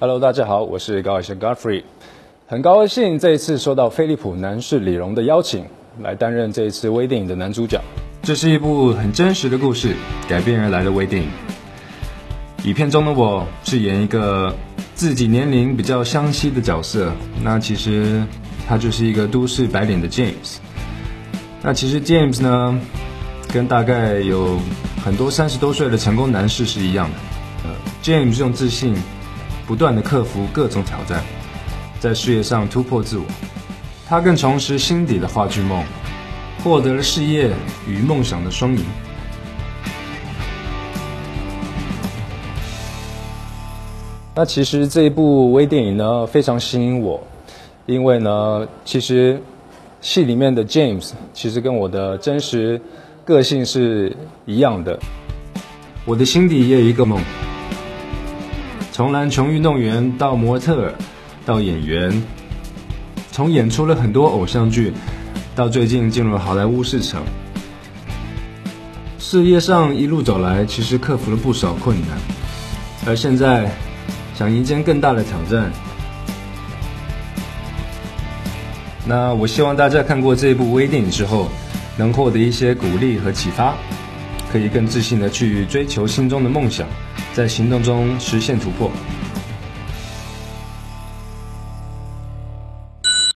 Hello，大家好，我是高海生 Godfrey，很高兴这一次受到飞利浦男士李荣的邀请，来担任这一次微电影的男主角。这是一部很真实的故事改编而来的微电影。影片中的我饰演一个自己年龄比较相惜的角色，那其实他就是一个都市白领的 James。那其实 James 呢，跟大概有很多三十多岁的成功男士是一样的。呃，James 用自信不断的克服各种挑战，在事业上突破自我。他更重拾心底的话剧梦，获得了事业与梦想的双赢。那其实这一部微电影呢，非常吸引我，因为呢，其实戏里面的 James 其实跟我的真实个性是一样的。我的心底也有一个梦，从篮球运动员到模特，到演员，从演出了很多偶像剧，到最近进入了好莱坞市场，事业上一路走来，其实克服了不少困难，而现在。想迎接更大的挑战。那我希望大家看过这部微电影之后，能获得一些鼓励和启发，可以更自信的去追求心中的梦想，在行动中实现突破。